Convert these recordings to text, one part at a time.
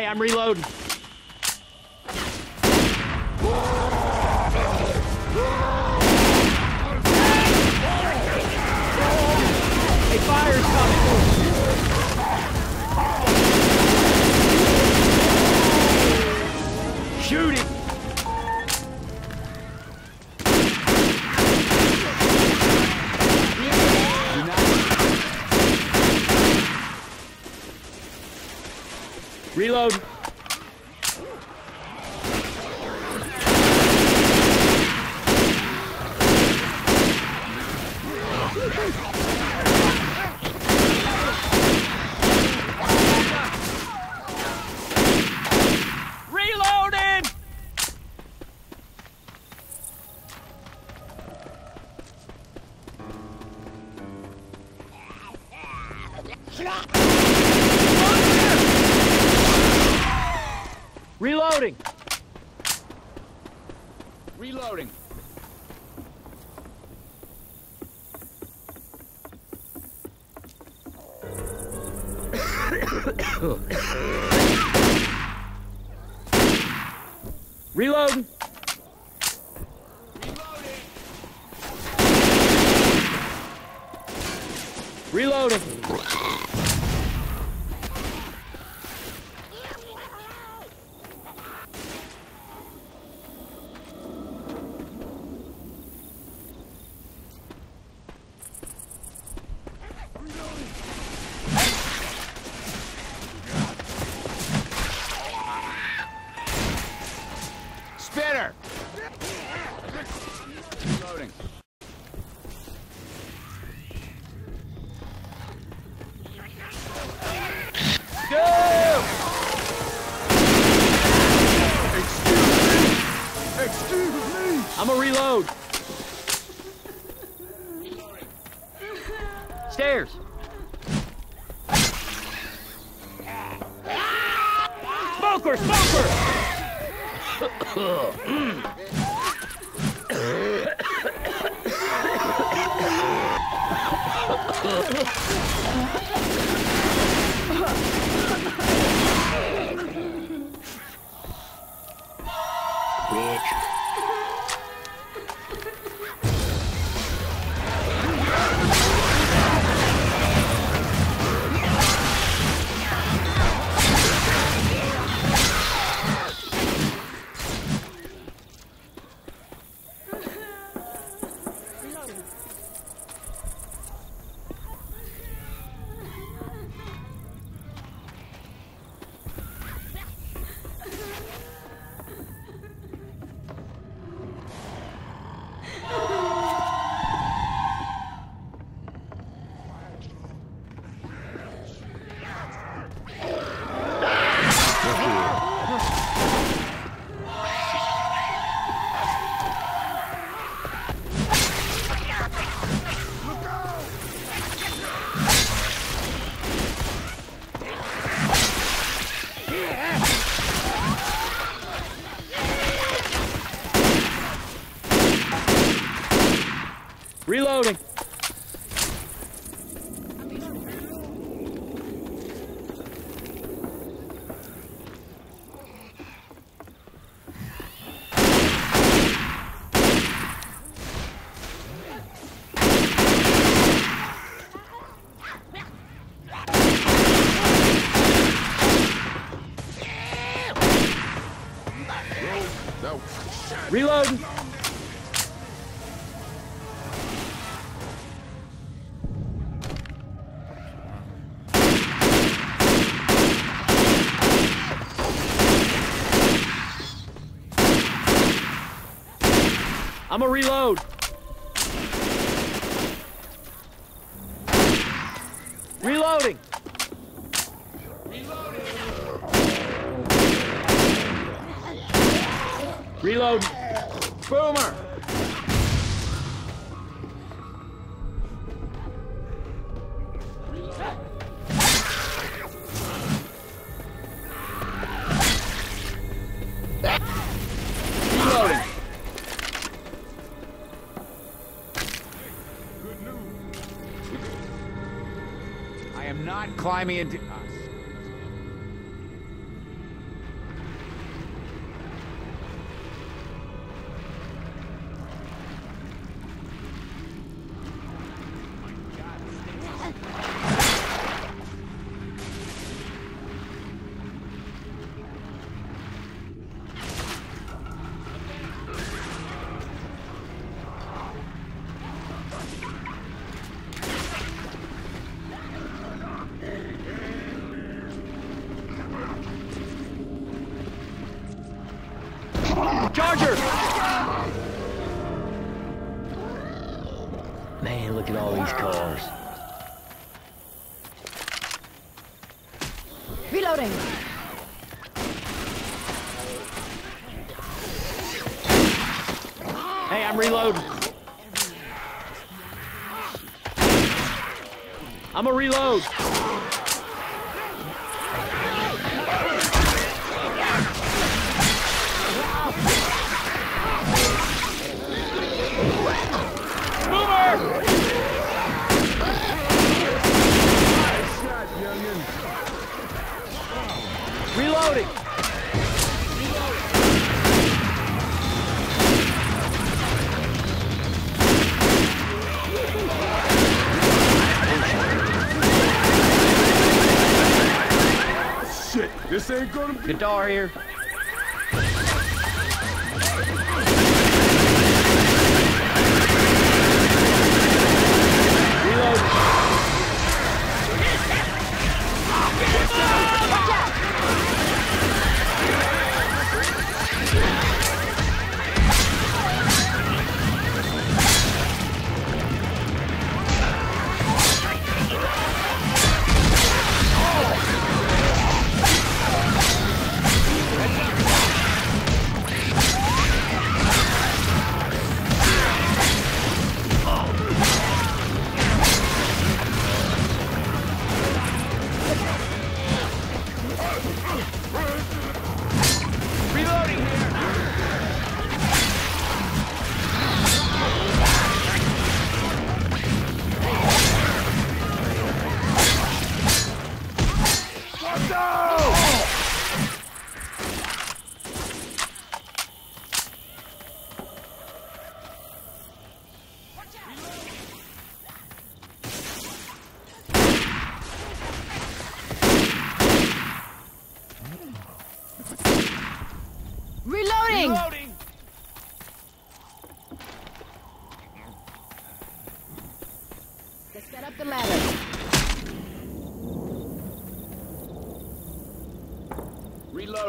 Hey, I'm reloading. Reloading. Reloading! I'm a reload. Stairs. Smoker, smoker! Reloading. I'm a reload. Reloading. Reload. Boomer! Climbing into. Charger! Man, look at all these cars. Reloading. Hey, I'm reloading. I'm a reload. Reloading. Shit, this ain't gonna be. Guitar here.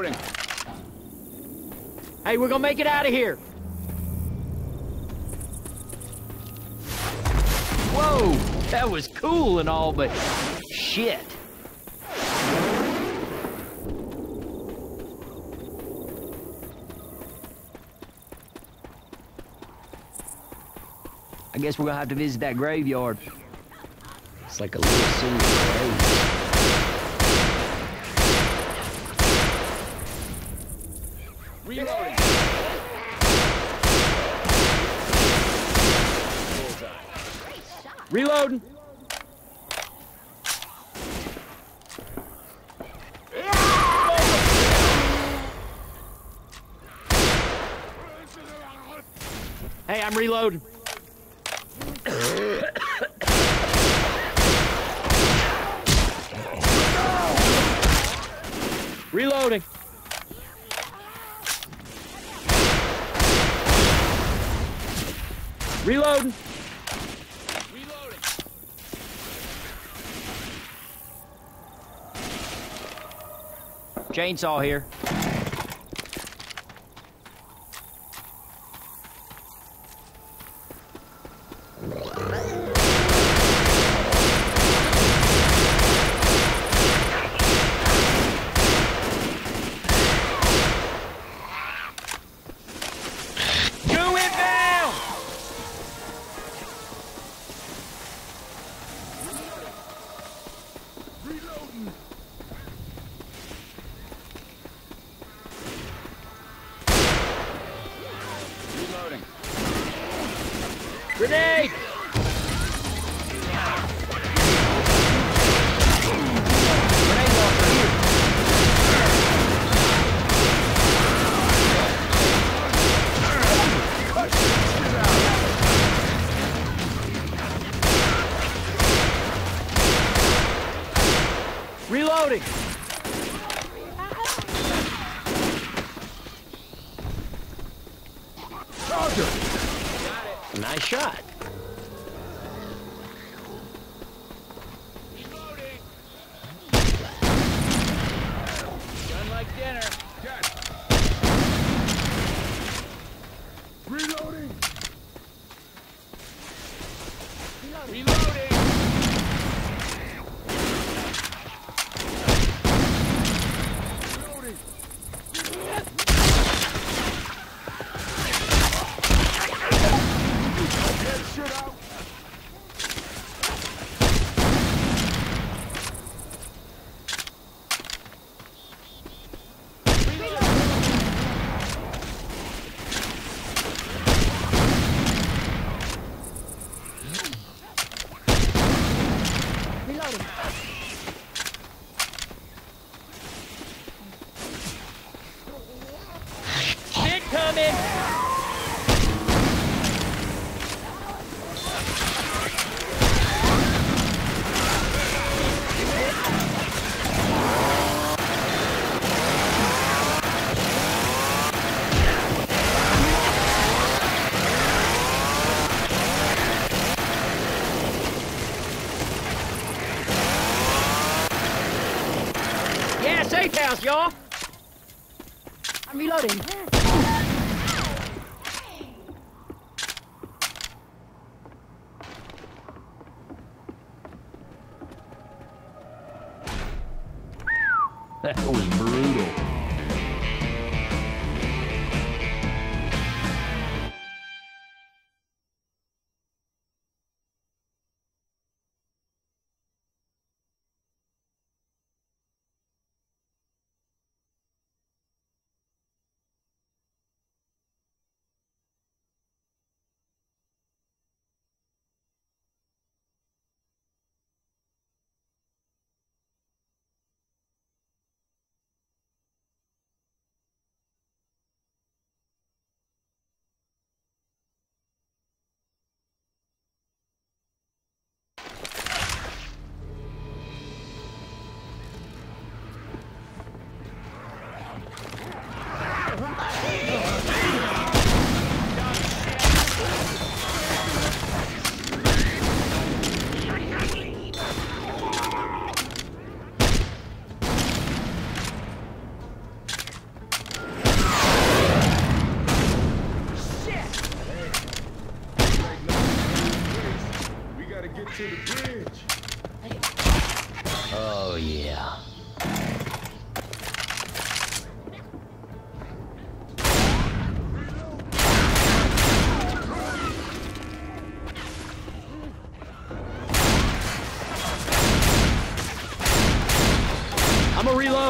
Reloading. Hey, we're gonna make it out of here. Whoa, that was cool and all, but shit. I guess we're gonna have to visit that graveyard. It's like a little silver Reloading. Reloading. Hey, I'm reloading. Reloading. Reloading. Reloading. Chainsaw here. Grenade! Reloading! Charger. Nice shot. house, y'all! I'm reloading. That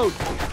road!